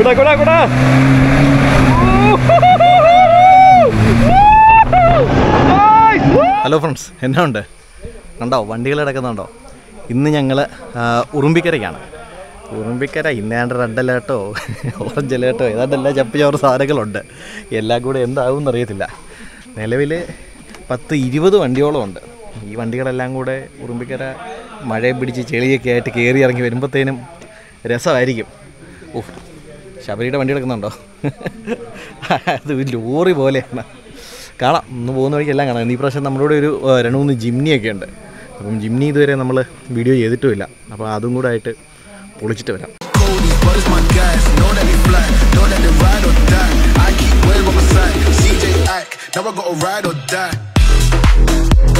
കൂടാ കൂടാ കൂടാ. ഹലോ ഫ്രണ്ട്സ് എന്നാ ഉണ്ട്? കണ്ടോ വണ്ടികൾ കിടക്കുന്നുണ്ടോ? ഇന്ന് ഞങ്ങൾ ഉറുമ്പിക്കരയ്ക്കാണ്. ഉറുമ്പിക്കര ഇന്നേണ്ട റെഡ് അലേർട്ടോ ഏതാണ്ട് എല്ലാ ചപ്പിച്ചോറ് ചോറ് സാധനങ്ങളുണ്ട്. എല്ലാം കൂടെ എന്താവും എന്നറിയത്തില്ല. നിലവിൽ പത്ത് ഇരുപത് വണ്ടിയോളം ഉണ്ട്. ഈ വണ്ടികളെല്ലാം കൂടെ ഉറുമ്പിക്കര മഴയെ പിടിച്ച് ചെളിയൊക്കെ ആയിട്ട് കയറി ഇറങ്ങി വരുമ്പോഴത്തേനും രസമായിരിക്കും. ഓ ശബരിയുടെ വണ്ടി എടുക്കുന്നുണ്ടോ? അത് ലോറി പോലെയാണ്. കാണാം. ഇന്ന് പോകുന്ന വഴിക്ക് എല്ലാം കാണാം. ഈ പ്രാവശ്യം നമ്മളോട് ഒരു രണ്ട് മൂന്ന് ജിംനിയൊക്കെ ഉണ്ട്. അപ്പം ജിംനി ഇതുവരെ നമ്മൾ വീഡിയോ ചെയ്തിട്ടുമില്ല. അപ്പോൾ അതും കൂടെ ആയിട്ട് പൊളിച്ചിട്ട് വരാം. Now I ride or die.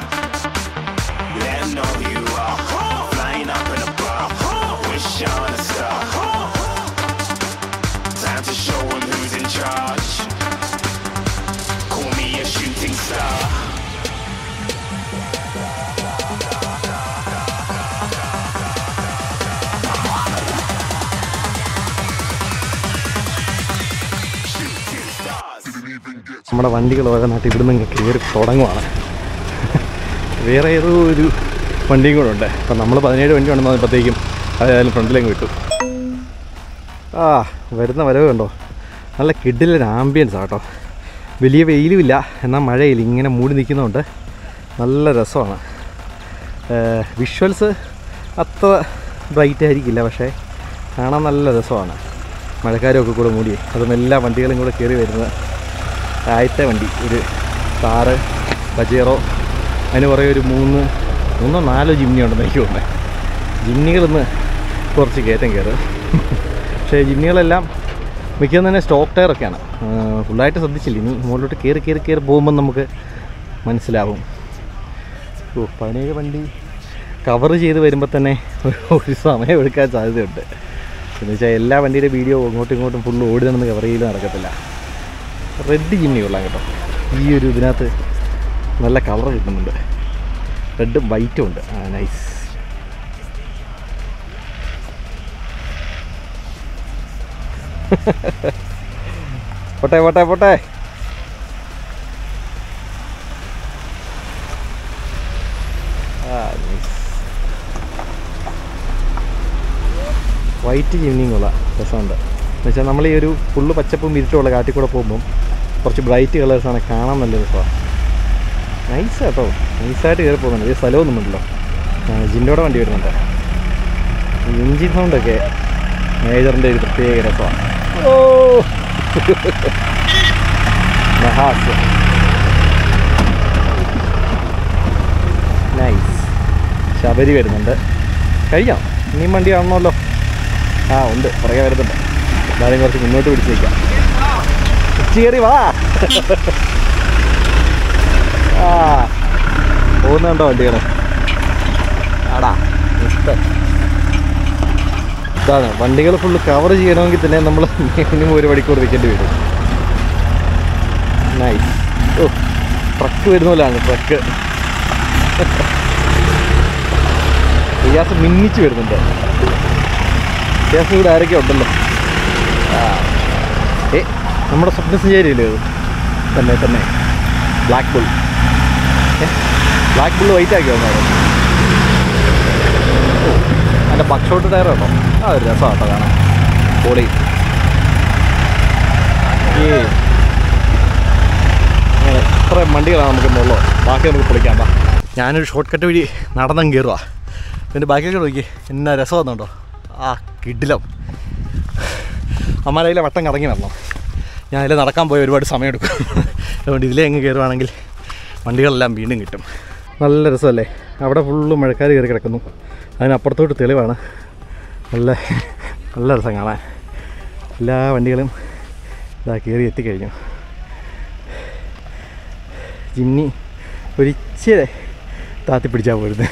നമ്മുടെ വണ്ടികൾ ഓരോന്നായിട്ട് ഇവിടുന്ന് ഇങ്ങ് കയറി തുടങ്ങുവാണ്. വേറെ ഏതോ ഒരു വണ്ടിയും കൂടെ ഉണ്ട്. അപ്പം നമ്മൾ പതിനേഴ് വണ്ടി ഉണ്ടെന്ന് പറഞ്ഞപ്പോഴത്തേക്കും അതായാലും ഫ്രണ്ടിലേക്ക് വിട്ടു. ആ വരുന്ന വരവ് കണ്ടോ? നല്ല കിഡിലൊരു ആംബിയൻസ് ആട്ടോ. വലിയ വെയിലുമില്ല എന്നാൽ മഴയിൽ ഇങ്ങനെ മൂടി നിൽക്കുന്നതുകൊണ്ട് നല്ല രസമാണ്. വിഷ്വൽസ് അത്ര ബ്രൈറ്റ് ആയിരിക്കില്ല പക്ഷേ കാണാൻ നല്ല രസമാണ്. മഴക്കാരൊക്കെ കൂടെ മൂടി അതും എല്ലാ വണ്ടികളും കൂടെ കയറി വരുന്നത്. ആദ്യത്തെ വണ്ടി ഒരു കാറ് പജേറോ. അതിന് കുറേ ഒരു മൂന്ന് മൂന്നോ നാലോ ജിമ്മി ഉണ്ടെന്ന് എനിക്ക് തോന്നുന്നത് ജിമ്മികളിന്ന് കുറച്ച് കയറ്റം കയറും. പക്ഷേ ജിമ്മികളെല്ലാം മിക്കതും തന്നെ സ്റ്റോക്ക് ടയറൊക്കെയാണ് ഫുള്ളായിട്ട് ശ്രദ്ധിച്ചില്ല. ഇനി മുകളിലോട്ട് കയറി കയറി കയറി പോകുമ്പോൾ നമുക്ക് മനസ്സിലാവും. ഓ പതിനേഴ് വണ്ടി കവർ ചെയ്ത് വരുമ്പോൾ തന്നെ ഒരു- സമയം എടുക്കാൻ സാധ്യതയുണ്ട്. എന്ന് വെച്ചാൽ എല്ലാ വണ്ടിയുടെ വീഡിയോ അങ്ങോട്ടും ഇങ്ങോട്ടും ഫുള്ള് ഓടി കവർ ചെയ്ത് നടക്കത്തില്ല. റെഡ് ജിമ്മി കൊള്ളാം കേട്ടോ. ഈ ഒരു ഇതിനകത്ത് നല്ല കളർ കിട്ടുന്നുണ്ട്. റെഡും വൈറ്റും ഉണ്ട്. ആ നൈസ് പോട്ടെ പോട്ടെ പോട്ടെ. വൈറ്റ് കൊള്ളാം രസമുണ്ട്. എന്നുവെച്ചാൽ നമ്മൾ ഈ ഒരു ഫുള്ള് പച്ചപ്പും ഇരുട്ടുമുള്ള കാട്ടിൽ കൂടെ പോകുമ്പം കുറച്ച് ബ്രൈറ്റ് കളേഴ്സാണ് കാണാൻ നല്ല രസമാണ് നൈസ് കേട്ടോ നൈസായിട്ട് കയറി പോകുന്നുണ്ട്. ഈ സ്ഥലമൊന്നും ഉണ്ടല്ലോ. ജിൻഡോടെ വണ്ടി വരുന്നുണ്ട്. എഞ്ചിൻ സൗണ്ടൊക്കെ മേജറിന്റെ ഒരു പ്രത്യേക രസമാണ് ഓ നഹാസ് നൈസ്. ശബരി വരുന്നുണ്ട്. കഴിക്കാം ഇനിയും വണ്ടി കാണണമല്ലോ. ആ ഉണ്ട്. പുറകെ വരുന്നുണ്ട്. എല്ലാവരും കുറച്ച് മുന്നോട്ട് പിടിച്ച് നിൽക്കാം കയറി വാ. ആ പോകുന്നുണ്ടോ വണ്ടികൾ ആടാ ഇതാണ് വണ്ടികൾ ഫുള്ള് കവർ ചെയ്യണമെങ്കിൽ തന്നെ നമ്മൾ മിനിമം ഒരു മണിക്കൂർ നിൽക്കേണ്ടി വരും. നൈസ് ഓ ട്രക്ക് വരുന്ന പോലെയാണ് ട്രക്ക് റിയാസ് മിന്നിച്ച് വരുന്നുണ്ട്. റിയാസ് ഇവിടെ ആരൊക്കെ ഉണ്ടല്ലോ. ഏ നമ്മുടെ സ്വപ്ന സ്വപ്നസഞ്ചാരിയല്ലേ ഇത് തന്നെ തന്നെ. Black bull black bull white ആക്കി വന്നാണ് അതിന്റെ ബക്ഷോട്ട് ടയർ കേട്ടോ ആ ഒരു രസമാണ് കേട്ടോ കാണാൻ. പൊളി ഏ. അങ്ങനെ ഇത്ര വണ്ടികളാണ് നമുക്ക് ഉള്ളൂ ബാക്കി നമുക്ക് പൊളിക്കാം ഞാനൊരു ഷോർട്ട് കട്ട് വഴി നടന്നങ്ങ് കയറുക എന്റെ ബാക്കിയൊക്കെ നോക്കി. എന്നാ രസം വന്നുണ്ടോ ആ കിഡിലം അമ്മാരയിലെ വട്ടം കറങ്ങി വരണം. ഞാൻ അതിൽ നടക്കാൻ പോയി ഒരുപാട് സമയം എടുക്കും അതുകൊണ്ട് ഇതിലേ അങ്ങ് കയറുവാണെങ്കിൽ വണ്ടികളെല്ലാം വീണ്ടും കിട്ടും. നല്ല രസമല്ലേ? അവിടെ ഫുള്ള് മഴക്കാർ കയറി കിടക്കുന്നു. അതിനപ്പുറത്തോട്ട് തെളിവാണ്. നല്ല നല്ല രസം കാണാൻ. എല്ലാ വണ്ടികളും ഇതാ കയറി എത്തിക്കഴിഞ്ഞു. ജിമ്നി ഒരിച്ചിരി താത്തി പിടിച്ചാൽ പോരുന്നത്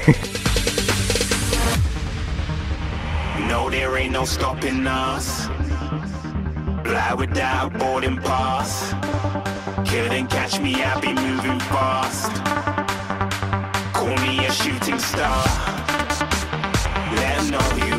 there ain't no stopping us. Fly without boarding pass. Couldn't catch me, I'll be moving fast. Call me a shooting star. Let know you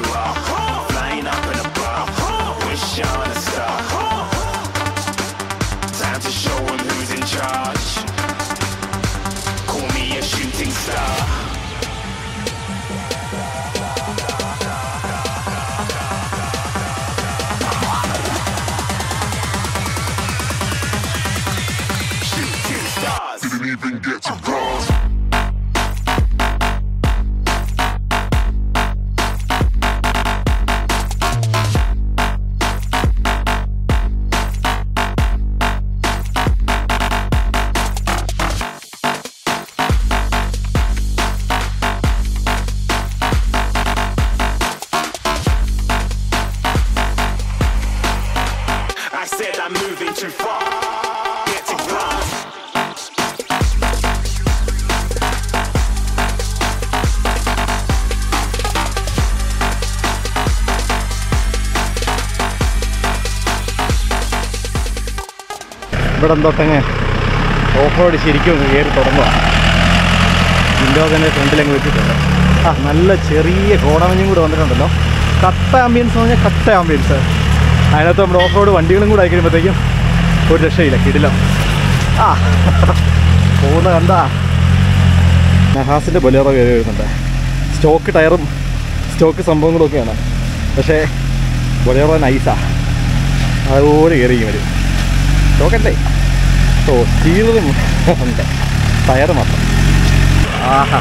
ഇവിടെ തൊട്ടങ്ങ് ഓഫ് റോഡ് ശരിക്കും കയറി തുടങ്ങുക വിൻഡോ തന്നെ ഫ്രണ്ടിലങ്ങ് വെച്ചിട്ടുണ്ട്. ആ നല്ല ചെറിയ കോടമഞ്ഞും കൂടെ വന്നിട്ടുണ്ടല്ലോ. കട്ട ആംബിയൻസ് എന്ന് പറഞ്ഞാൽ കട്ട ആംബിയൻസ് അതിനകത്ത് നമ്മുടെ ഓഫ് റോഡ് വണ്ടികളും കൂടെ ആയി കഴിയുമ്പോഴത്തേക്കും ഒരു രക്ഷയില്ല കിടിലം. ആ പോകുന്ന കണ്ടാ. നഹാസിന്റെ ബൊലേറോ കയറി വരുന്നുണ്ട്. സ്റ്റോക്ക് ടയറും സ്റ്റോക്ക് സംഭവങ്ങളൊക്കെയാണ് പക്ഷേ ബൊലേറോ നൈസാ അതുപോലെ കയറിയും വരും സ്റ്റോക്കല്ലേ ഓ സ്റ്റീലറും ഉണ്ട്. ടയർ മാത്രം. ആഹാ.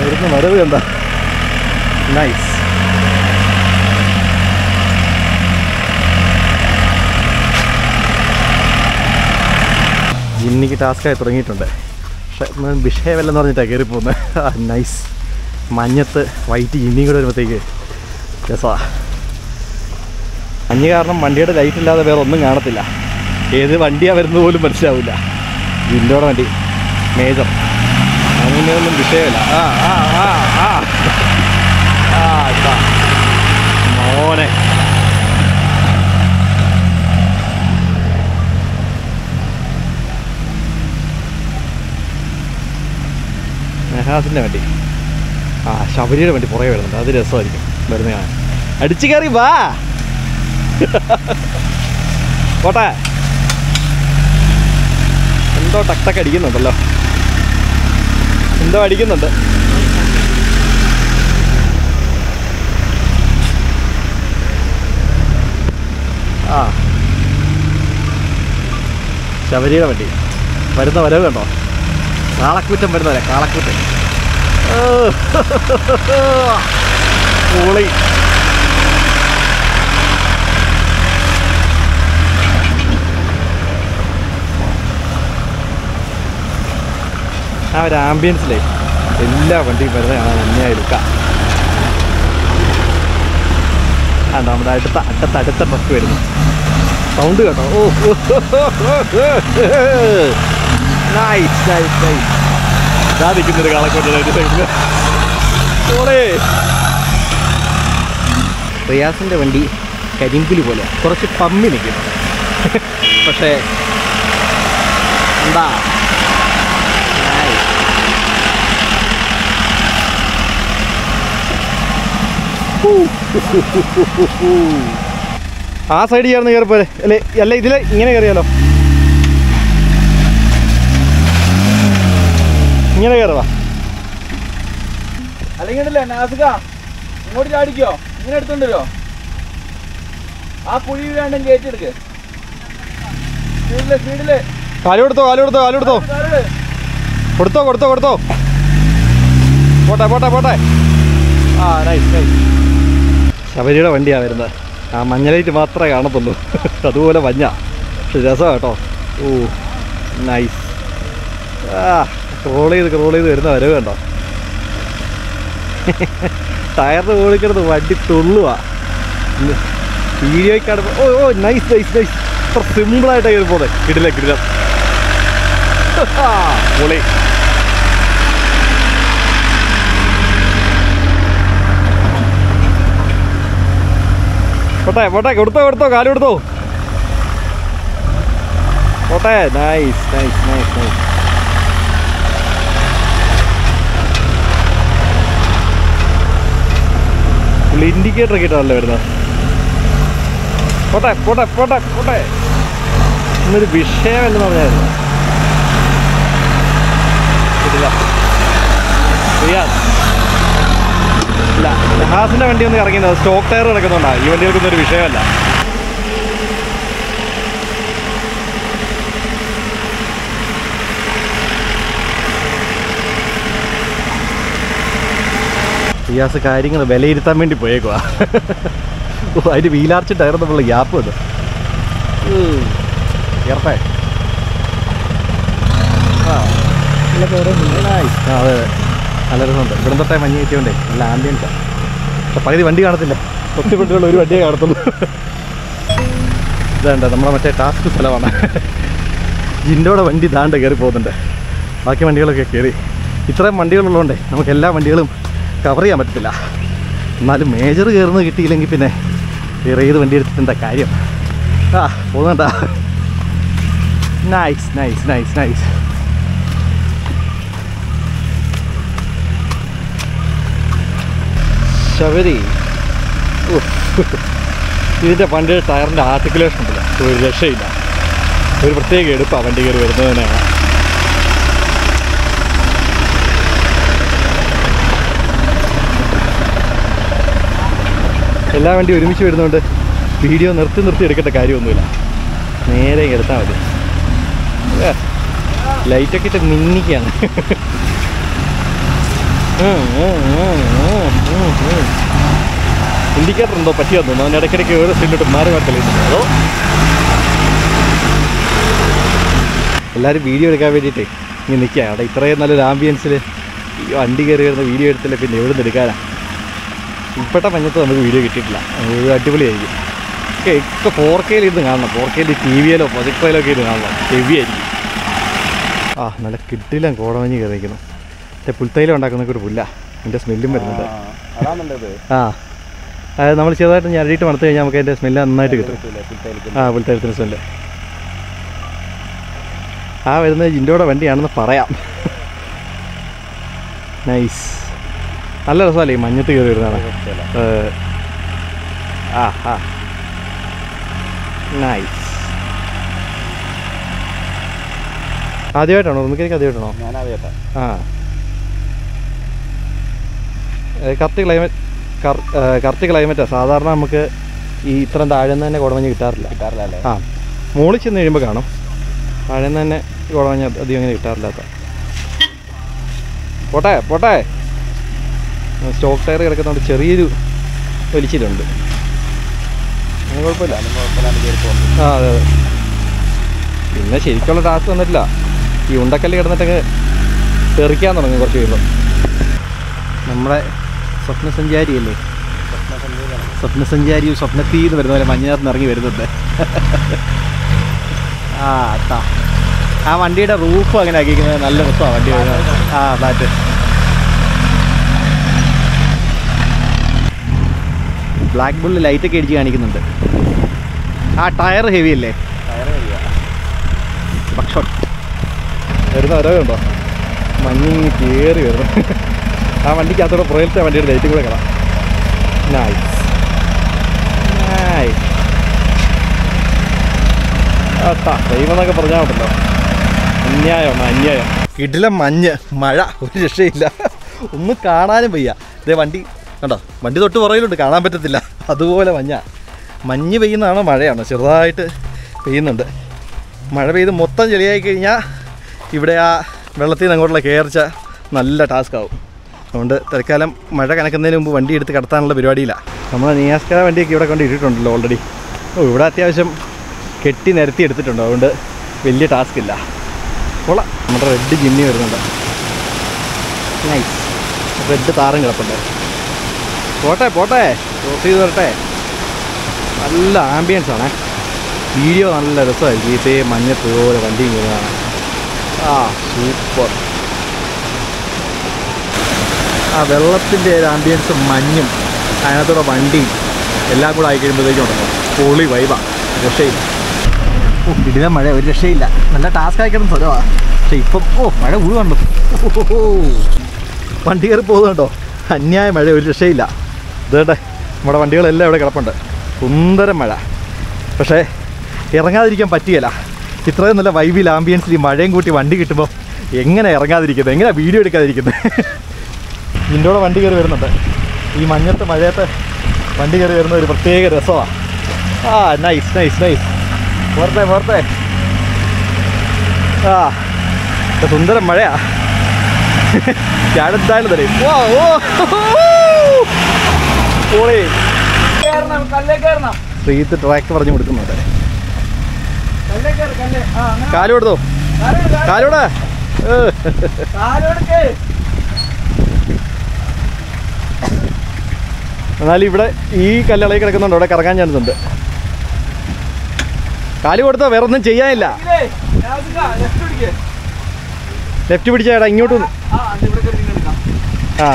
വരുന്ന വരവ് കണ്ട നൈസ് ജിന്നിക്ക് ടാസ്ക്കായി തുടങ്ങിയിട്ടുണ്ട്. പക്ഷേ വിഷയമല്ലെന്ന് പറഞ്ഞിട്ടാണ് കയറി പോകുന്നത് നൈസ് മഞ്ഞത്ത് വൈറ്റ് ജിന്നിയും കൂടെ വരുമ്പോഴത്തേക്ക് രസമാണ് മഞ്ഞ് കാരണം വണ്ടിയുടെ ലൈറ്റ് ഇല്ലാതെ വേറെ ഒന്നും കാണത്തില്ല. ഏത് വണ്ടിയാണ് വരുന്നത് പോലും മനസ്സിലാവില്ല ജിന്നോടെ വണ്ടി. മേജർ. അങ്ങനെയൊന്നും വിഷയമല്ല. ആ ആ ആ ആ. മോനെ. മെഹാസിന്റെ വണ്ടി. ആ ശബരിയുടെ വണ്ടി പുറകെ വരുന്നുണ്ട്. അത് രസമായിരിക്കും. വരുന്ന കാണാൻ അടിച്ചു കയറി വാ. എന്തോ ടക് ടക്ക് അടിക്കുന്നുണ്ടല്ലോ. എന്തോ അടിക്കുന്നുണ്ട്. ആ. ശബരിയുടെ വണ്ടി. വരുന്ന വരവ് കണ്ടോ? കാളക്കൂറ്റം വരുന്നവരെ കാളക്കൂറ്റം. ഓ, ആ ഒരു ആംബിയൻസിലേ എല്ലാ വണ്ടിയും വെറുതെ കാണാൻ നന്നായി എടുക്കാം ആ നമ്മുടെ അടുത്ത അടുത്ത അടുത്ത ബസ് വരുന്നു. സൗണ്ട് കേട്ടോ? ഓ നൈസ് നൈസ് നൈസ് ഇതാ നിൽക്കുന്നൊരു കളക്കൊണ്ട് ഓളേ റിയാസിന്റെ വണ്ടി കരിമ്പുലി പോലെ കുറച്ച് പമ്മി നിൽക്കുന്നു. പക്ഷേ എന്താ? ആ സൈഡ് ചേർന്ന് കയറിപ്പോലെ അല്ലേ അല്ല ഇതിൽ ഇങ്ങനെ കയറിയാലോ? ഇങ്ങനെ കയറുവാ. അല്ലെങ്കിൽ നാസിക ഇങ്ങോട്ട് ചാടിക്കോ? ഇങ്ങനെ എടുത്തോണ്ട് വരുമോ ആ കുഴി വേണ്ടും കയറ്റിയെടുക്ക്. സ്പീഡിൽ സ്പീഡിൽ. കാൽ കൊടുത്തോ കാൽ കൊടുത്തോ കാൽ കൊടുത്തോ. കാലിട്. കൊടുത്തോ കൊടുത്തോ. കൊടുത്തോ പോട്ടെ പോട്ടെ പോട്ടെ. ആ നൈസ് നൈസ് ശബരിയുടെ വണ്ടിയാണ് വരുന്നത്. ആ മഞ്ഞ ലൈറ്റ് മാത്രമേ കാണത്തുള്ളൂ. അതുപോലെ മഞ്ഞ. പക്ഷെ രസമാണ് കേട്ടോ. ഓ നൈസ് ആ ക്രോൾ ചെയ്ത് ക്രോൾ ചെയ്ത് വരുന്ന വരവ് കണ്ടോ? ടയറിന് ഓടിക്കിടന്ന് വണ്ടി തുള്ളുക വീഡിയോയ്ക്ക് കാണുമ്പോൾ ഓ ഓ നൈസ് നൈസ് നൈസ് ഇത്ര സിമ്പിളായിട്ടാണ് കയറി പോകുന്നത് കിടില കിടില. പൊളി. പോട്ടെ പോട്ടെ കൊടുത്തോ കൊടുത്തോ കാലു കൊടുത്തോ. പോട്ടെ നൈസ് നൈസ് നൈസ് നൈസ് പുള്ളി ഇൻഡിക്കേറ്റർ ഒക്കെ ഇട്ടാണല്ലോ വരുന്നത്. പോട്ടെ പോട്ടെ പോട്ടെ പോട്ടെ. ഇന്നൊരു വിഷയമല്ലെന്ന് പറഞ്ഞായിരുന്നു. ഇതില്ല റിയാസ് ഇല്ല ജഹാസിന്റെ വണ്ടി ഒന്ന് ഇറങ്ങിയത് സ്റ്റോക്ക് ടയർ കിടക്കുന്നുണ്ടാ. ഈ വണ്ടികൾക്കൊന്നും ഒരു വിഷയമല്ല. ഇയാസ് കാര്യങ്ങൾ വിലയിരുത്താൻ വേണ്ടി പോയേക്കുവാ. ഓ അതിന് വീലാർച്ച് ടയർ തമ്മിലുള്ള ഗ്യാപ്പ് വന്നു. ആ, അതെ അതെ. നല്ല രസമുണ്ട് ഇവിടെ തൊട്ടേ മഞ്ഞ് കിട്ടിയോണ്ടേ? നല്ല ആംബിയൻസാണ് പക്ഷെ പകുതി വണ്ടി കാണത്തില്ല. ഒത്തിരി ഒരു വണ്ടിയെ കാണത്തുള്ളൂ. ഇതാണ്ട നമ്മളെ മറ്റേ ടാസ്ക് സ്ഥലമാണ്. ജിൻഡോടെ വണ്ടി താണ്ട് കയറി പോകുന്നുണ്ട്. ബാക്കി വണ്ടികളൊക്കെ കയറി ഇത്രയും വണ്ടികളുള്ളതുകൊണ്ടേ നമുക്ക് എല്ലാ വണ്ടികളും കവർ ചെയ്യാൻ പറ്റത്തില്ല. എന്നാലും മേജർ കയറുന്നത് കിട്ടിയില്ലെങ്കിൽ പിന്നെ വേറെ ഏത് വണ്ടി എടുത്തിട്ട് കാര്യം? ആ പോകുന്നുണ്ടാ. Nice nice nice nice Sabari. ഇതിന്റെ വണ്ടിയുടെ ടയറിന്റെ ആർട്ടിക്കുലേഷൻ ഉണ്ടല്ലോ. ഒരു രക്ഷയില്ല. ഒരു പ്രത്യേക എടുപ്പാണ് വണ്ടി കയറി വരുന്നത് തന്നെയാണ്. എല്ലാ വണ്ടി ഒരുമിച്ച് വരുന്നതുകൊണ്ട് വീഡിയോ നിർത്തി നിർത്തി എടുക്കേണ്ട കാര്യമൊന്നുമില്ല. നേരെ എടുത്താൽ മതി. ലൈറ്റൊക്കെ ഇട്ട് മിന്നിക്കാണ്. ഇൻഡിക്കേറ്റർ എന്തോ പറ്റിയോ തോന്നുന്നു. അവൻ ഇടയ്ക്കിടയ്ക്ക് ഓരോ സ്റ്റിലോട്ട് മാറി മാറി അതോ എല്ലാവരും വീഡിയോ എടുക്കാൻ വേണ്ടിയിട്ടേ ഇങ്ങനെ നിൽക്കുക അവിടെ ഇത്രയും നല്ലൊരു ആംബിയൻസിൽ ഈ വണ്ടി കയറി വരുന്ന വീഡിയോ എടുത്തില്ല പിന്നെ എവിടെ നിന്ന് എടുക്കാനാ? ഇപ്പോഴത്തെ മഞ്ഞത്ത് നമുക്ക് വീഡിയോ കിട്ടിയിട്ടില്ല. ഒരു അടിപൊളിയായിരിക്കും. ഒക്കെ ഒക്കെ ഫോർ കെയിൽ ഇരുന്ന് കാണണം. ഫോർ കെയിൽ ടി വിയിലോ പ്രൊജക്ടറിലോ ഒക്കെ ഇരുന്ന് കാണണം. ഹെവി ആയിരിക്കും ആ നല്ല കിട്ടില്ല കോടമഞ്ഞ് കയറിയിരിക്കുന്നു. മറ്റേ പുൽത്തൈലം ഉണ്ടാക്കുന്ന ഒരു പുല്ല. അതിന്റെ സ്മെല്ലും വരുന്നുണ്ട്. ആ അതായത് നമ്മൾ ചെറുതായിട്ട് ഞരടിയിട്ട് മണത്ത് കഴിഞ്ഞാൽ നമുക്ക് അതിന്റെ സ്മെല്ല് നന്നായിട്ട് കിട്ടും. ആ പുൽത്തൈലത്തിന്റെ സ്മെല്ല്. ആ വരുന്നത് ജിൻഡോടെ വണ്ടിയാണെന്ന് പറയാം. നൈസ് നല്ല രസമല്ലേ ഈ മഞ്ഞത്ത് കയറി വരുന്നതാണ്. ആ ആ. നൈസ് ആദ്യമായിട്ടാണോ? ഉറുമിക്കരിക്ക് ആദ്യമായിട്ടാണോ? ആ. കറക്റ്റ് ക്ലൈമറ്റ് കറക്റ്റ് ക്ലൈമറ്റാണ് സാധാരണ നമുക്ക് ഈ ഇത്രയും താഴെന്ന് തന്നെ കുടമഞ്ഞ് കിട്ടാറില്ല. കിട്ടാറില്ല ആ. മുകളിൽ ചെന്ന് കഴിയുമ്പോൾ കാണും. താഴെ നിന്ന് തന്നെ കുടമഞ്ഞ് അധികം അങ്ങനെ കിട്ടാറില്ലാത്ത. പോട്ടെ പോട്ടെ. സ്റ്റോക്ക് ടയർ കിടക്കുന്നതുകൊണ്ട് ചെറിയൊരു വലിച്ചിലുണ്ട്. അങ്ങനെ കുഴപ്പമില്ല. ആ അതെ അതെ. പിന്നെ ശരിക്കുള്ള ടാസ്ക് വന്നിട്ടില്ല ഈ ഉണ്ടക്കല്ല് കിടന്നിട്ടങ്ങ് തെറിക്കാൻ തുടങ്ങി കുറച്ച് കഴിയുമ്പോൾ നമ്മുടെ സ്വപ്നസഞ്ചാരിയല്ലേ? സ്വപ്നസഞ്ചാരിയും സ്വപ്നത്തിൽ നിന്ന് വരുന്ന പോലെ മഞ്ഞിനകത്ത് ഇറങ്ങി വരുന്നുണ്ട്. ആ ആ വണ്ടിയുടെ റൂഫ് അങ്ങനെ ആക്കിയിരിക്കുന്നത് നല്ല രസമാണ് വണ്ടി ആ ഫ്ലാറ്റ്. ബ്ലാക്ക് ബുള്ളിൽ ലൈറ്റൊക്കെ അടിച്ച് കാണിക്കുന്നുണ്ട്. ആ ടയർ ഹെവി അല്ലേ? ടയറ് വരുന്ന ഓരോ വരവുണ്ടോ? മഞ്ഞിങ്ങി കയറി വരുന്നു. ആ വണ്ടിക്കകത്തോടെ പുറകിലത്തെ വണ്ടിയുടെ ലൈറ്റും കൂടെ കാണാം. നൈസ് നൈസ് അട്ടാ പറഞ്ഞാൽ ഉണ്ടല്ലോ. അന്യായമാണ് അന്യായം. കിടിലം മഞ്ഞ് മഴ ഒരു രക്ഷയില്ല. ഒന്നും കാണാനും വയ്യ. ഇതേ വണ്ടി കണ്ടോ? വണ്ടി തൊട്ട് പുറകിലുണ്ട് കാണാൻ പറ്റത്തില്ല. അതുപോലെ മഞ്ഞ. മഞ്ഞ് പെയ്യുന്നതാണോ മഴയാണോ. ചെറുതായിട്ട് പെയ്യുന്നുണ്ട്. മഴ പെയ്ത് മൊത്തം ചെളിയായി കഴിഞ്ഞാൽ ഇവിടെ ആ വെള്ളത്തിൽ നിന്ന് അങ്ങോട്ടുള്ള കയർച്ച നല്ല ടാസ്ക് ആവും. അതുകൊണ്ട് തൽക്കാലം മഴ കനക്കുന്നതിന് മുമ്പ് വണ്ടി എടുത്ത് കടത്താനുള്ള പരിപാടിയില്ല. നമ്മൾ നിയാസ്കര വണ്ടിയൊക്കെ ഇവിടെ കൊണ്ട് ഇട്ടിട്ടുണ്ടല്ലോ ഓൾറെഡി ഓ ഇവിടെ അത്യാവശ്യം കെട്ടി നിരത്തി എടുത്തിട്ടുണ്ട്. അതുകൊണ്ട് വലിയ ടാസ്ക് ഇല്ല. കൊള്ളാം. നമ്മുടെ റെഡ് ജിമ്മി വരുന്നുണ്ട്. നൈസ് റെഡ് താറും കിടപ്പുണ്ട്. പോട്ടെ പോട്ടെ. ക്രോസ് ചെയ്ത് വരട്ടെ. നല്ല ആംബിയൻസ് ആണേ. വീഡിയോ നല്ല രസമായിരിക്കും. ഇതേ മഞ്ഞ പോലെ വണ്ടിയും കയറുന്നതാണ്. ആ സൂപ്പർ ആ വെള്ളത്തിന്റെ ഒരു ആംബിയൻസും മഞ്ഞും അതിനകത്തുള്ള വണ്ടിയും എല്ലാം കൂടെ ആയി കഴിയുമ്പോഴത്തേക്കും ഉണ്ടല്ലോ പൊളി വൈബാ രക്ഷയില്ല. ഓ ഇടിന മഴ ഒരു രക്ഷയില്ല. നല്ല ടാസ്ക് ആയിക്കണം സ്ഥലമാണ് പക്ഷെ ഇപ്പം ഓ മഴ മുഴുവണ്ടോ വണ്ടി കയറി പോകുന്നുണ്ടോ അന്യായ മഴ ഒരു രക്ഷയില്ല. ഇതേട്ടെ നമ്മുടെ വണ്ടികളെല്ലാം ഇവിടെ കിടപ്പുണ്ട്. സുന്ദരം മഴ. പക്ഷേ ഇറങ്ങാതിരിക്കാൻ പറ്റിയല്ല. ഇത്രയും നല്ല വൈബിൽ ആംബിയൻസിൽ ഈ മഴയും കൂട്ടി വണ്ടി കിട്ടുമ്പോൾ എങ്ങനെ ഇറങ്ങാതിരിക്കുന്നത്? എങ്ങനെ വീഡിയോ എടുക്കാതിരിക്കുന്നത്? ഇതിന്റെ കൂടെ വണ്ടി കയറി വരുന്നുണ്ട്. ഈ മഞ്ഞത്ത് മഴയത്ത് വണ്ടി കയറി വരുന്ന ഒരു പ്രത്യേക രസമാണ് ആ നൈസ് നൈസ് നൈസ് പോർത്തെ പോർത്തെ ആ സുന്ദരം മഴയാ. ഞാനെന്തായാലും തരും. ഓ ഓ കയറണം ശ്രീത്ത് ട്രാക്ക് പറഞ്ഞു കൊടുക്കുന്നുണ്ട്. കല്ലേ കയറി കല്ലേ ആ അങ്ങനെ കാൽ കൊടുത്തോ കാലോട് കാലോടെ കാലോട് കയറി എന്നാലും ഇവിടെ ഈ കല്ലിളകി കിടക്കുന്നുണ്ട്. അവിടെ കറങ്ങാൻ ചാൻസ് ഉണ്ട് കാൽ കൊടുത്താൽ വേറെ ഒന്നും ചെയ്യാനില്ല ലെഫ്റ്റ് പിടിച്ചേടാ ഇങ്ങോട്ട്. ആ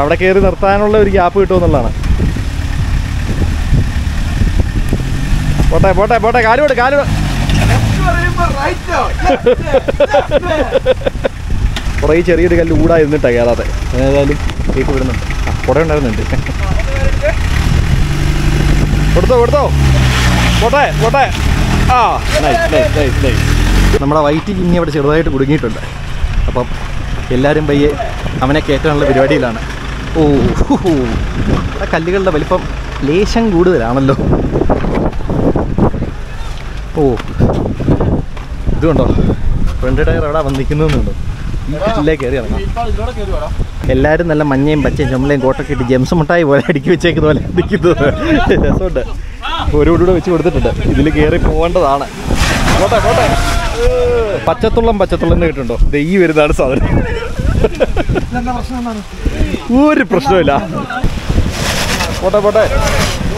അവിടെ കയറി നിർത്താനുള്ള ഒരു ഗ്യാപ്പ് കിട്ടുമെന്നുള്ളതാണ് പോട്ടെ പോട്ടെ പോട്ടെ കാൽ കൊടു കാൽ കുറേ ചെറിയൊരു കല്ല് ഊടാ ഇരുന്നിട്ടാ കയറാതെ ഏതായാലും കേക്ക് വിടുന്നുണ്ട്. കുട ഉണ്ടായിരുന്നുണ്ട്. കൊടുത്തോ കൊടുത്തോ. പോട്ടെ പോട്ടെ. ആ. നൈസ് നൈസ് നൈസ് നൈസ് നമ്മുടെ വൈറ്റ് ഇനി അവിടെ ചെറുതായിട്ട് കുടുങ്ങിയിട്ടുണ്ട്. അപ്പം എല്ലാവരും പയ്യെ അവനെ കയറ്റാനുള്ള പരിപാടിയിലാണ്. ഓ. ആ കല്ലുകളുടെ വലിപ്പം ലേശം കൂടുതലാണല്ലോ. ഓ. ഇതുണ്ടോ? ഫ്രണ്ട് ടയർ അവിടെ വന്ന് കല്ലിലേക്ക് കയറി ഇറങ്ങാം. എല്ലാവരും നല്ല മഞ്ഞയും പച്ചയും ചുമലയും കോട്ടൊക്കെ ഇട്ട് ജംസ് മുട്ടായി പോലെ അടുക്കി വെച്ചേക്കുന്ന പോലെ നിൽക്കുന്നത് രസമുണ്ട്. ഒരു കൂടെ വെച്ച് കൊടുത്തിട്ടുണ്ട്. ഇതിൽ കയറി പോകേണ്ടതാണ്. കോട്ടെ കോട്ടെ പച്ചത്തുള്ളം പച്ചത്തുള്ളം കേട്ടുണ്ടോ ഈ വരുന്നതാണ് സാധനം. ഒരു പ്രശ്നമില്ല പോട്ടെ പോട്ടെ.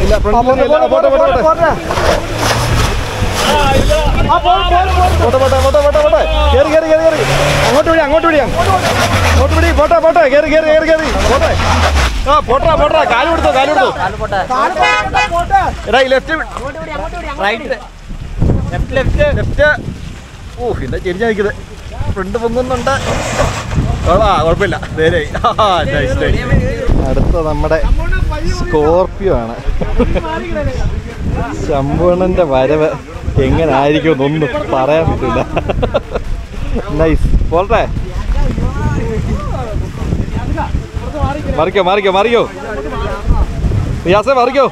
ഇല്ല. പോട്ടെ പോട്ടെ പോട്ടെ. പോട്ടെ പോട്ടെ പോട്ടെ പോട്ടെ പോട്ടെ. കേറി കേറി കേറി കേറി. അങ്ങോട്ട് വിടി അങ്ങോട്ട് വിടിയാ അങ്ങോട്ട് വിടി പോട്ടെ പോട്ടെ. കേറി കേറി കേറി കേറി. പോട്ടെ. ആ പോട്ടെ പോട്ടെ. കാൽ കൊടുത്തോ കാൽ കൊടുത്തോ. എടാ ഈ left right left left left ഓ എന്താ ചെരിഞ്ഞ നിൽക്കുന്നത് ഫ്രണ്ട് പൊങ്ങുന്നുണ്ട്. ആ കുഴപ്പമില്ല. നേരെ അടുത്ത നമ്മുടെ സ്കോർപ്പിയോ ആണ്. ശമ്പൂണന്റെ വരവ്. എങ്ങനെ ആയിരിക്കും എന്നൊന്നും പറയാൻ പറ്റില്ല. നൈസ് പോട്ടെ. മറിക്കോ മറിക്കോ മറിക്കോ. റിയാസെ മറിക്കോ.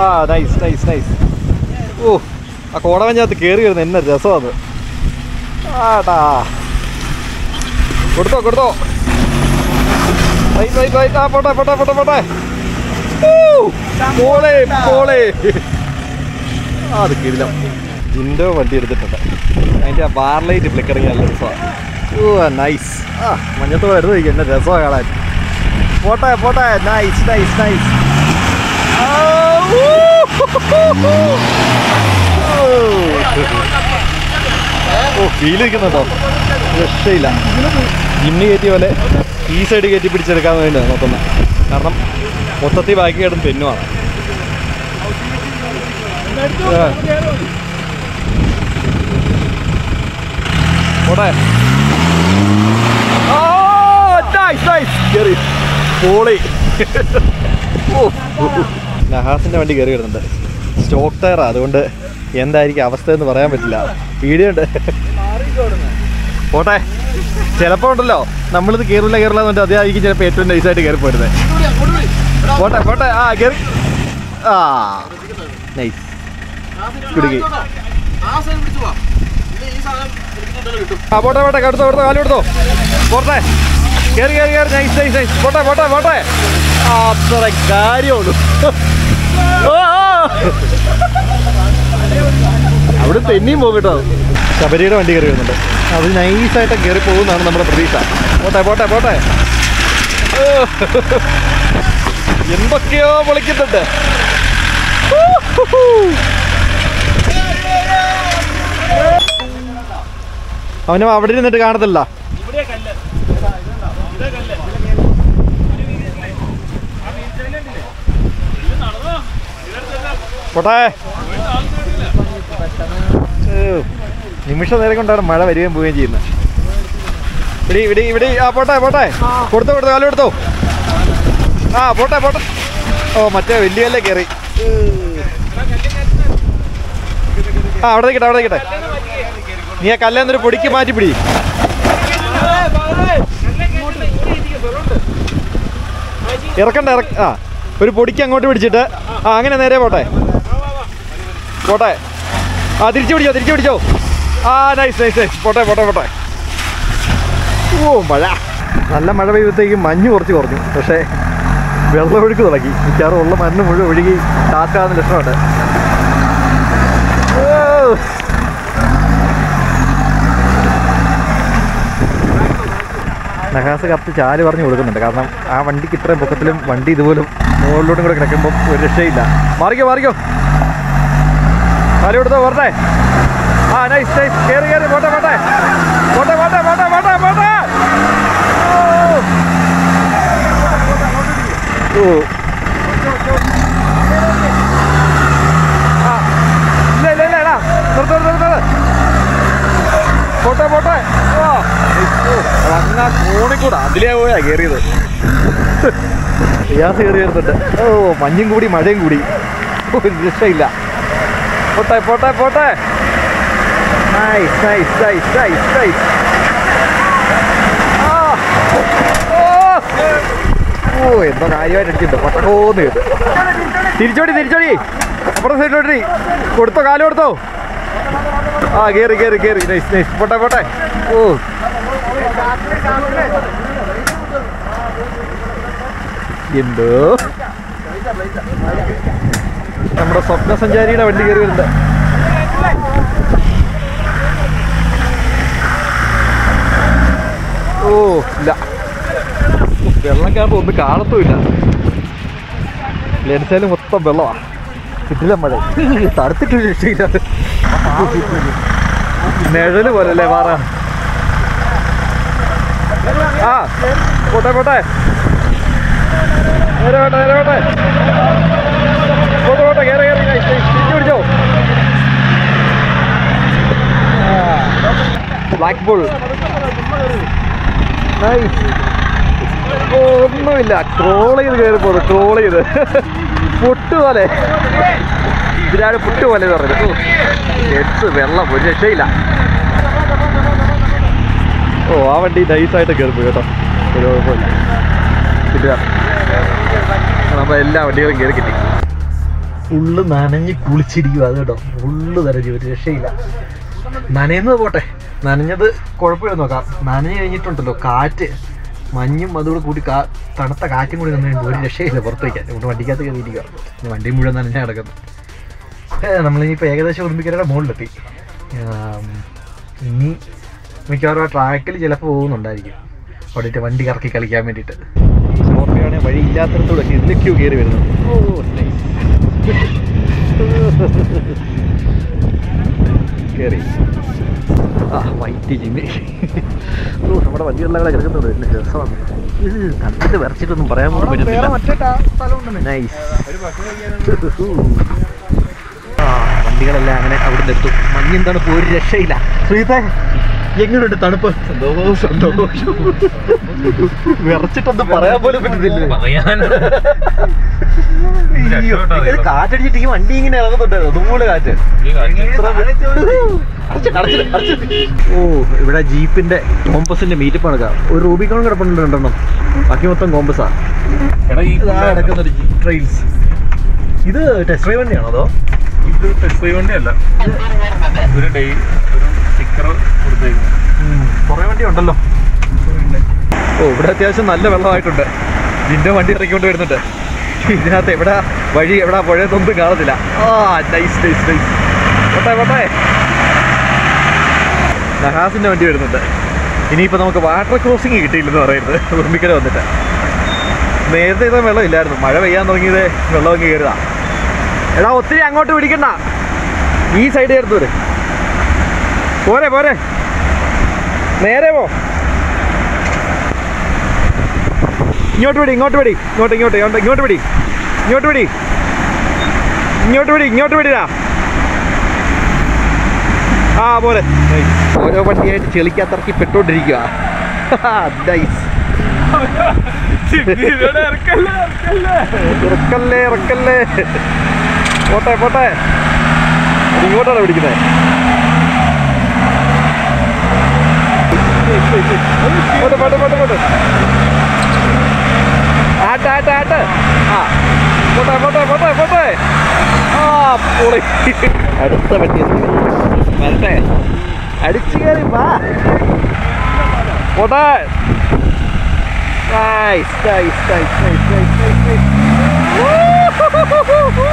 ആ നൈസ് നൈസ് നൈസ് ഓ ആ കോടവഞ്ഞകത്ത് കയറി വരുന്ന എന്നെ രസമാണ്. ആടാ. കൊടുത്തോ കൊടുത്തോ. റൈറ്റ് റൈറ്റ് റൈറ്റ് ആ പോട്ടെ പോട്ടെ പോട്ടെ പോട്ടെ. പോളേ പോളേ. അത് കിടിലം. ജിൻഡോ വണ്ടി എടുത്തിട്ടുണ്ട്. അതിന്റെ ആ ബാർ ലൈറ്റ് ഫ്ലിക്കറിങ് നല്ല രസമാണ് ഓ നൈസ് ആ മഞ്ഞത്തോടെ വരുന്നത് എന്നെ രസമാണ് കാണാൻ. പോട്ടെ പോട്ടെ. നൈസ് നൈസ് നൈസ് ഓ ഫീൽ ഇരിക്കുന്നുണ്ടോ? രക്ഷയില്ല. ജിമ്മി കയറ്റിയ പോലെ ഈ സൈഡ് കയറ്റി പിടിച്ചെടുക്കാൻ വേണ്ടിയാണ് നോക്കുന്നത്. കാരണം മൊത്തത്തിൽ ബാക്കി കിടന്ന് തെന്നുമാണ്. പോട്ടെ. പോളി വണ്ടി കയറി വരുന്നുണ്ട്. സ്റ്റോക്ക് ടയറാ അതുകൊണ്ട് എന്തായിരിക്കും അവസ്ഥ എന്ന് പറയാൻ പറ്റില്ല. വീഡിയോ ഉണ്ട് പോട്ടെ. ചിലപ്പോ ഉണ്ടല്ലോ നമ്മളിത് കയറില്ല കയറില്ല എന്നിട്ട് അതായിരിക്കും ചിലപ്പോൾ ഏറ്റവും നൈസായിട്ട് കയറി പോരുന്നത് പോട്ടെ പോട്ടെ. ആ കയറി ആ. നൈസ് ആ പോട്ടെ പോട്ടെ കടുത്തോ കടുത്തോ കാലം എടുത്തോ പോട്ടെ. കയറി കയറി കയറി നൈസ് നൈസ് നൈസ് പോട്ടെ പോട്ടെ പോട്ടെ. അത്ര കാര്യമുള്ളൂ. അവിടെ തെന്നിയും പോകും കേട്ടോ. ശബരിയുടെ വണ്ടി കയറി വരുന്നുണ്ട്. അത് നൈസായിട്ട് കയറി പോകുന്നതാണ് നമ്മുടെ പ്രതീക്ഷ. പോട്ടെ പോട്ടെ പോട്ടെ. എന്തൊക്കെയോ പൊളിക്കുന്നുണ്ട്. അവന് അവിടെ ഇരുന്നിട്ട് കാണത്തില്ല. പോട്ടെ. നിമിഷ നേരം കൊണ്ടാണ് മഴ വരികയും പോവുകയും ചെയ്യുന്നത്. ഇവിടെ ഇവിടെ ഇവിടെ ആ പോട്ടെ പോട്ടെ. കൊടുത്തു കൊടുത്തു കാലം എടുത്തോ. ആ പോട്ടെ പോട്ടെ. ഓ മറ്റേ വലിയ കല്ലേ കയറി. ആ അവിടെ നിൽക്കട്ടെ അവിടെ നിൽക്കട്ടെ നീ ആ കല്ലെന്നൊരു പൊടിക്ക് മാറ്റി പിടി. ഇറക്കണ്ട ഇറക്ക ആ ഒരു പൊടിക്ക് അങ്ങോട്ട് പിടിച്ചിട്ട് ആ അങ്ങനെ നേരെ പോട്ടെ. പോട്ടെ. ആ തിരിച്ചു പിടിച്ചോ തിരിച്ചു പിടിച്ചോ. ആ നൈസ് നൈസ് നൈസ് പോട്ടെ പോട്ടെ പോട്ടെ. ഓ മഴ. നല്ല മഴ പെയ്യുമ്പോഴത്തേക്കും മഞ്ഞ് കുറച്ച് കുറഞ്ഞു. പക്ഷേ വെള്ളമൊഴുക്ക് തുടങ്ങി. മിക്കവാറും ഉള്ള മണ്ണ് മുഴുവൻ ഒഴുകി ടാസ്കാവുന്ന ലക്ഷണമുണ്ട് ഓ. നഹാസ് കറക്റ്റ് ചാൽ പറഞ്ഞു കൊടുക്കുന്നുണ്ട്. കാരണം ആ വണ്ടിക്ക് ഇത്രയും പൊക്കത്തിലും വണ്ടി ഇതുപോലും മുകളിലോട്ടും കൂടെ കിടക്കുമ്പോൾ ഒരു രക്ഷയില്ല. മാറിക്കോ മാറിക്കോ. കാലി കൊടുത്തോ പോട്ടെ ആ നൈസ് നൈസ് കയറി കയറി പോട്ടെ പോട്ടെ. പോട്ടെ പോട്ടെ പോട്ടെ പോട്ടെ പോട്ടെ. ഓ. ഓ ആ. ഇല്ല ഇല്ല ഇല്ല എടാ നിർത്തോ നിർത്തോ പോട്ടെ പോട്ടെ ഓ അങ്ങ കോണിൽ കൂടെ അതിലേ പോയാ കയറിയത് റിയാസ് കയറി വരുന്നുണ്ട്. ഓ മഞ്ഞും കൂടി മഴയും കൂടി. രക്ഷയില്ല. പോട്ടെ പോട്ടെ പോട്ടെ. Nice nice nice nice nice ഓ. എന്തോ കാര്യമായിട്ട് അടിച്ചിട്ടുണ്ട്. പട്ടക്കോന്ന് കേട്ട്. തിരിച്ചോടി തിരിച്ചോടി. അപ്പുറത്തെ സൈഡിലോട്ടി കൊടുത്തോ കാൽ കൊടുത്തോ. ആ കേറി കേറി കേറി. നൈസ് നൈസ് പോട്ടെ പോട്ടെ. ഓ. എന്തോ? നമ്മുടെ സ്വപ്ന സഞ്ചാരിയുടെ വണ്ടി കയറി വരുന്നത് ഓ ഇല്ല. വെള്ളം കാണുമ്പോൾ ഒന്നും കാണത്തുമില്ല. ലെൻസാലും മൊത്തം വെള്ളമാണ് കിട്ടില്ല മഴ. തടുത്തിട്ടൊരു രക്ഷയില്ല നിഴൽ പോലല്ലേ പാറ ആ പോട്ടെ പോട്ടെ. നേരെ പോട്ടെ നേരെ പോട്ടെ പോട്ടെ കയറി കയറി തിരിച്ചു പിടിച്ചോ. ബ്ലാക്ക് ബോൾ ഒന്നുമില്ല. ക്രോൾ ചെയ്ത് കയറി പോകുന്നു ക്രോൾ ചെയ്ത്. പുട്ട് പോലെ. ഇതിനാണ് പുട്ട് പോലെ പറഞ്ഞു എട്ട് വെള്ളം ഒരു രക്ഷയില്ല. ഓ ആ വണ്ടി നൈസായിട്ട് കയറി പോയി കേട്ടോ. ഒരു നമ്മൾ എല്ലാ വണ്ടികളും കയറി കിട്ടി. ഫുള്ള് നനഞ്ഞ് കുളിച്ചിരിക്കുക അത് കേട്ടോ. ഫുള്ള് നനഞ്ഞ് ഒരു രക്ഷയില്ല. നനയുന്നത് പോട്ടെ. നനഞ്ഞത് കുഴപ്പമില്ല നോക്കാം. നനഞ്ഞു കഴിഞ്ഞിട്ടുണ്ടല്ലോ കാറ്റ്. മഞ്ഞും അതുകൂടെ കൂടി കാ തണുത്ത കാറ്റും കൂടി കഴിയുമ്പോൾ ഒരു രക്ഷയില്ല പുറത്തേക്കാൻ ഇവിടെ വണ്ടിക്കകത്ത് കയറിയിരിക്കുക വണ്ടി മുഴുവൻ നനഞ്ഞാൽ കിടക്കുന്നു. നമ്മളിനിപ്പോൾ ഏകദേശം ഉറുമ്പിക്കരയുടെ മുകളിലെത്തി. ഇനി മിക്കവാറും ആ ട്രാക്കിൽ ചിലപ്പോൾ പോകുന്നുണ്ടായിരിക്കും. ഓടിയിട്ട് വണ്ടി കറക്കി കളിക്കാൻ വേണ്ടിയിട്ട്. സ്കോർപ്പിയോടെ വഴി ഇല്ലാത്തടത്തോടെ ക്യൂ കയറി വരുന്നു. ഓ കയറി. ആ വൈറ്റ് ജിമ്മി. ഓ നമ്മുടെ വണ്ടികളിലെ കിടക്കുന്നുണ്ട്. എന്നെ രസമാണ്. കണ്ടിട്ട് വരച്ചിട്ടൊന്നും പറയാൻ പോലും പറ്റുന്നില്ല നൈസ് ആ വണ്ടികളെല്ലാം അങ്ങനെ അവിടെ നിന്ന് എത്തും മഞ്ഞെന്താണ് പോയി രക്ഷയില്ല. ശ്രീതേ എങ്ങനെയുണ്ട് തണുപ്പ്? സന്തോഷം. സന്തോഷം. വിറച്ചിട്ടൊന്നും പറയാൻ പോലും പറ്റത്തില്ല? കാറ്റടിച്ചിട്ട് ഈ വണ്ടി ഇങ്ങനെ ഇറങ്ങുന്നുണ്ടായിരുന്നു അതുപോലെ കാറ്റ്. ഓ ഇവിടെ ജീപ്പിന്റെ കോമ്പസിന്റെ മീറ്റപ്പ് നടക്കാം ഒരു റൂബിക്കോൺ കിടപ്പുണ്ട് രണ്ടെണ്ണം. ബാക്കി മൊത്തം കോമ്പസാ. ജീപ്പ്. ട്രെയിൽസ് ഇത് ടെസ്റ്റ് ഡ്രൈവ് വണ്ടിയാണോ അതോ? ഇത് ടെസ്റ്റ് ഡ്രൈവ് വണ്ടിയല്ല. ഒരു ഡേ ഉണ്ടല്ലോ ഓ ഇവിടെ അത്യാവശ്യം നല്ല വെള്ളമായിട്ടുണ്ട്. നിന്റെ വണ്ടി ഇറക്കിക്കൊണ്ട് വരുന്നുണ്ട്. ഇതിനകത്ത് എവിടെ വഴി എവിടെ പുഴയത്തൊന്നും കാണത്തില്ല. നഹാസിന്റെ വണ്ടി വരുന്നുണ്ട്. ഇനിയിപ്പോൾ നമുക്ക് വാട്ടർ ക്രോസിങ് കിട്ടിയില്ലെന്ന് പറയരുത്. ഉറുമ്പിക്കര വന്നിട്ട്. നേരത്തെ ഇതാ വെള്ളം ഇല്ലായിരുന്നു മഴ പെയ്യാൻ തുടങ്ങിയത് വെള്ളം അങ്ങ് കയറുക എടാ ഒത്തിരി അങ്ങോട്ട് പിടിക്കണ്ട. ഈ സൈഡ് കയറുന്നവര് വരും പോരെ പോരെ. നേരെ പോ. ഇങ്ങോട്ട് പിടി ഇങ്ങോട്ട് പിടി. ഇങ്ങോട്ട് ഇങ്ങോട്ട് ഇങ്ങോട്ട് ഇങ്ങോട്ട് പിടി. ഇങ്ങോട്ട് പിടി. ഇങ്ങോട്ട് വിടി ഇങ്ങോട്ട് വിടിടാ ആ പോലെ ഓരോ വണ്ടിയായിട്ട് ചെളിക്കത്തിറക്കി പെട്ടോണ്ടിരിക്കുക ഇറക്കല്ലേ ഇറക്കല്ലേ? പോട്ടെ പോട്ടെ. ഇങ്ങോട്ടാണ് പിടിക്കുന്നത് പോട്ടെ പോട്ടെ പോട്ടെ പോട്ടെ ആട്ട് ആട്ട് ആട്ട് ആ പോട്ടെ പോട്ടെ പോട്ടെ പോട്ടെ ആ പൊളി അടുത്ത വണ്ടി വരട്ടെ അടിച്ചു കയറി വാ പോട്ടെ Nice, nice, nice, nice, nice, nice, nice. Woo-hoo-hoo-hoo-hoo.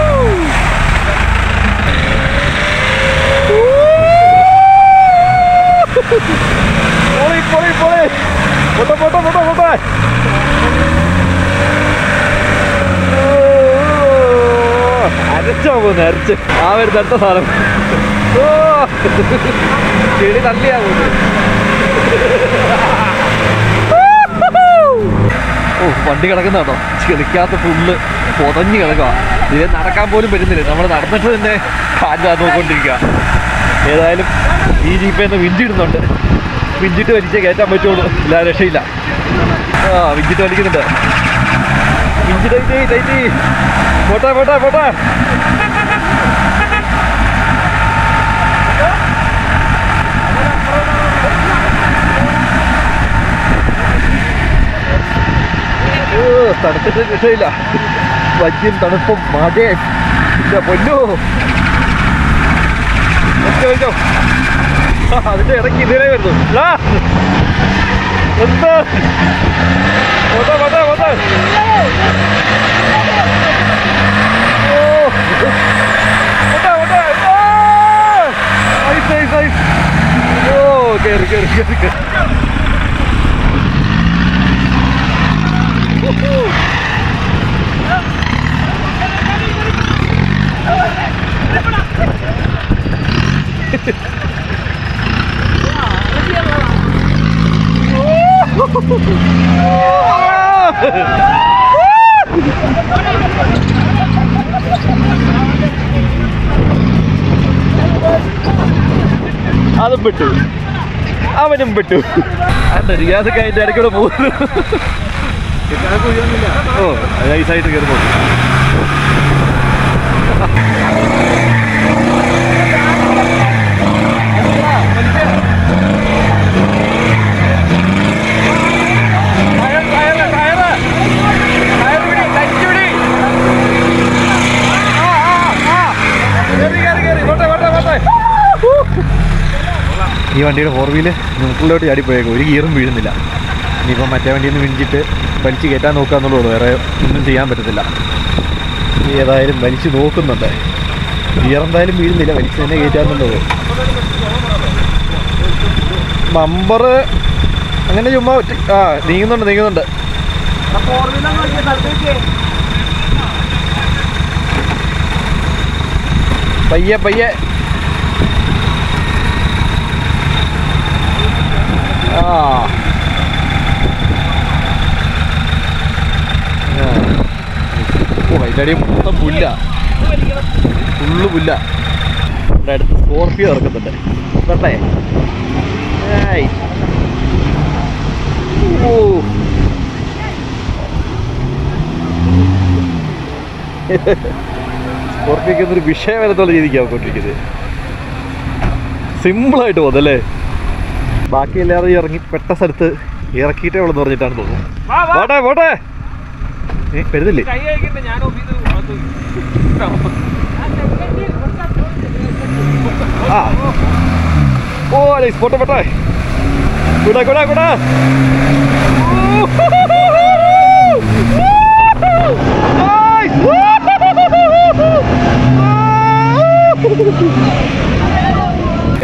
പൊളി പോയി പോയി പൊട്ടെ പൊട്ടെ പൊട്ടെ പൊട്ടെ അരച്ചോ പോകുന്നു അരച്ച്. ആ വരുന്ന അടുത്ത സാധനം. ഓ. ചെടി തള്ളിയാ ഓ വണ്ടി കിടക്കുന്ന കേട്ടോ. ചെളിക്കാത്ത ഫുള്ള് പൊതഞ്ഞ് കിടക്കുക ഇത് നടക്കാൻ പോലും പറ്റുന്നില്ല. നമ്മൾ നടന്നിട്ട് തന്നെ കാറ്റ് നോക്കൊണ്ടിരിക്കുക ഏതായാലും ഈ ജീപ്പേന്ന് വിഞ്ചിടുന്നുണ്ട്. വിഞ്ചിട്ട് വലിച്ചേ കയറ്റാൻ പറ്റുള്ളൂ. ഇല്ല രക്ഷയില്ല. ആ വിഞ്ചിട്ട് വലിക്കുന്നുണ്ട്. വിഞ്ചി ടൈറ്റ് ടൈറ്റ് പോട്ടെ പോട്ടെ പോട്ടെ. തണുത്തിട്ട് രക്ഷയില്ല. വജ്യം തണുപ്പും മാതേ പൊന്നോ. വെച്ചോ, വെച്ചോ. അതിന്റെ ഇടയ്ക്ക് ഇതിലേ വരുന്നു. എന്താ. Nice, nice, nice. ഓ കേറി കേറി കേറി കേറി അതും പെട്ടു അവനും പെട്ടു അതെ റിയാസൊക്കെ അതിന്റെ ഇടയ്ക്കൂടെ പോകുന്നു. ഓ ഐസായിട്ട് കയറി പോകും വണ്ടിയുടെ ഫോർ വീൽ ന്യൂട്രലിലോട്ട് ചാടിപ്പോയേക്കും. ഒരു ഗിയറും വീഴുന്നില്ല. ഇനിയിപ്പോൾ മറ്റേ വണ്ടിയിൽ നിന്ന് വിഞ്ചിട്ട് വലിച്ച് കയറ്റാൻ നോക്കുക എന്നുള്ളൂ വേറെ ഒന്നും ചെയ്യാൻ പറ്റത്തില്ല. ഏതായാലും വലിച്ച് നോക്കുന്നുണ്ട്. ഗിയർ എന്തായാലും വീഴുന്നില്ല. വലിച്ച് തന്നെ കയറ്റാന്നുള്ളത്. നമ്പർ അങ്ങനെ ചുമ്മാ ആ നീങ്ങുന്നുണ്ട് നീങ്ങുന്നുണ്ട്. പയ്യെ പയ്യെ. അടിയിൽ മൊത്തം പുല്ല. ഫുള്ള് പുല്ല. ഇവിടെ അടുത്ത് സ്കോർപ്പിയോ ഇറക്കുന്നുണ്ട്. കേട്ടെ. ഓ. സ്കോർപ്പിയൊക്കെ എന്നൊരു വിഷയം വരത്തുള്ള രീതിക്കാണ് കൊണ്ടിരിക്കുന്നത് സിമ്പിളായിട്ട് പോകുന്നല്ലേ ബാക്കി എല്ലാവരും ഇറങ്ങി പെട്ട സ്ഥലത്ത് ഇറക്കിയിട്ടേ ഉള്ളെന്ന് പറഞ്ഞിട്ടാണ് തോന്നുന്നു. പോട്ടെ പോട്ടെ. ഏ വരുന്നില്ലേ? ആ. ഓ അലൈസ് പോട്ടെ പോട്ടെ. കൂടാ കൂടാ കൂടാ.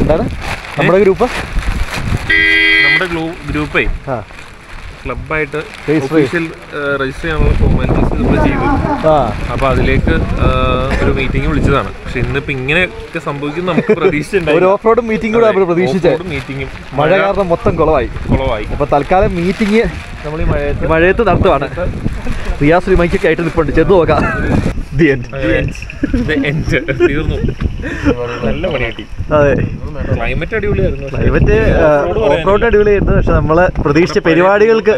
എന്താണ് നമ്മുടെ ഗ്രൂപ്പ് നമ്മുടെ ഗ്രൂപ്പേ ക്ലബായിട്ട് ഒഫീഷ്യൽ രജിസ്റ്റർ ചെയ്യാനുള്ള ഫോർമാലിറ്റീസ് നമ്മൾ ചെയ്തു. അപ്പൊ അതിലേക്ക് ഒരു മീറ്റിംഗ് വിളിച്ചതാണ്. പക്ഷെ ഇന്നിപ്പോ ഇങ്ങനെയൊക്കെ സംഭവിക്കും നമുക്ക് പ്രതീക്ഷിച്ചിട്ടുണ്ട് മീറ്റിംഗ് കൂടെ നമ്മൾ പ്രതീക്ഷിച്ചത് മീറ്റിംഗും മഴ കാരണം മൊത്തം കുളവായി. കുളവായി. അപ്പൊ തൽക്കാലം മീറ്റിംഗ് നമ്മൾ ഈ മഴയത്ത് മഴയത്ത് നടത്തുവാണ്. റിയാസ് റിമൈക്കൊക്കെ ആയിട്ട് നിൽപ്പുണ്ട് ചെന്ന് നോക്കാം. ദി എൻഡ് ദി എൻഡ് തീർന്നു. നല്ല പണി കിട്ടി അതെ. ക്ലൈമറ്റ് അടിപൊളിയായിരുന്നു പക്ഷേ. ക്ലൈമറ്റ് ഓഫ് റോഡ് അടിപൊളിയായിരുന്നു പക്ഷെ നമ്മളെ പ്രതീക്ഷിച്ച പരിപാടികൾക്ക്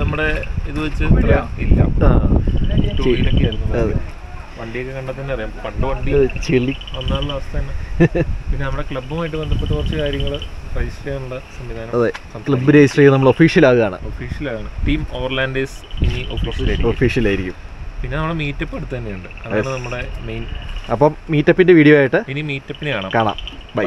നമ്മുടെ ഇത് വെച്ച് ഇല്ല. വണ്ടിയൊക്കെ കണ്ടാൽ തന്നെ അറിയാം. പണ്ട് വണ്ടി ചെളി. ഒന്നാമത്തെ അവസ്ഥ തന്നെ. പിന്നെ നമ്മുടെ ക്ലബ്ബുമായിട്ട് ബന്ധപ്പെട്ട് കുറച്ച് കാര്യങ്ങൾ രജിസ്റ്റർ ചെയ്യാനുള്ള സംവിധാനം അതെ. ക്ലബ്ബ് രജിസ്റ്റർ ചെയ്ത് നമ്മൾ ഒഫീഷ്യൽ ആകുകയാണ്. ഒഫീഷ്യലാണ് ടീം ഓവർലാൻഡേഴ്സ് ഇനി ഒഫീഷ്യലായിരിക്കും ഒഫീഷ്യൽ ആയിരിക്കും. പിന്നെ നമ്മുടെ മീറ്റപ്പ് അടുത്ത് തന്നെയുണ്ട്. അതാണ് നമ്മുടെ മെയിൻ അപ്പം മീറ്റപ്പിന്റെ വീഡിയോ ആയിട്ട് ഇനി മീറ്റപ്പിനെ കാണാം. കാണാം. ബൈ.